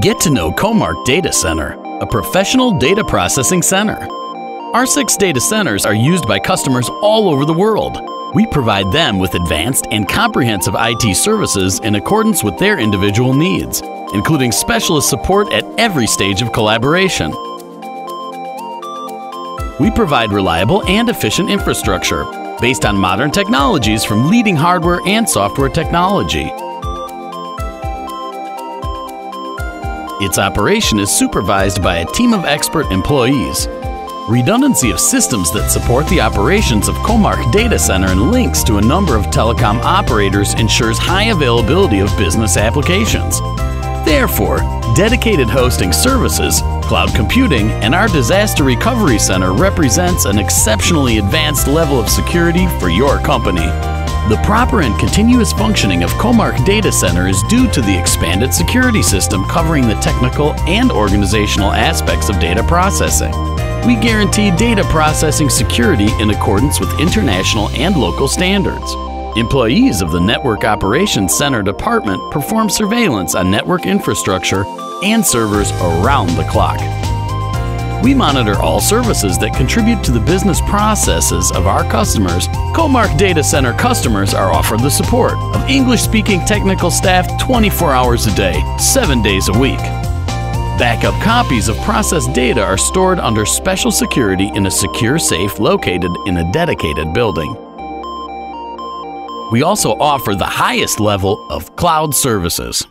Get to know Comarch Data Center, a professional data processing center. Our six data centers are used by customers all over the world. We provide them with advanced and comprehensive IT services in accordance with their individual needs, including specialist support at every stage of collaboration. We provide reliable and efficient infrastructure based on modern technologies from leading hardware and software technology. Its operation is supervised by a team of expert employees. Redundancy of systems that support the operations of Comarch Data Center and links to a number of telecom operators ensures high availability of business applications. Therefore, dedicated hosting services, cloud computing, and our disaster recovery center represents an exceptionally advanced level of security for your company. The proper and continuous functioning of Comarch Data Center is due to the expanded security system covering the technical and organizational aspects of data processing. We guarantee data processing security in accordance with international and local standards. Employees of the Network Operations Center Department perform surveillance on network infrastructure and servers around the clock. We monitor all services that contribute to the business processes of our customers. Comarch Data Center customers are offered the support of English-speaking technical staff 24 hours a day, 7 days a week. Backup copies of processed data are stored under special security in a secure safe located in a dedicated building. We also offer the highest level of cloud services.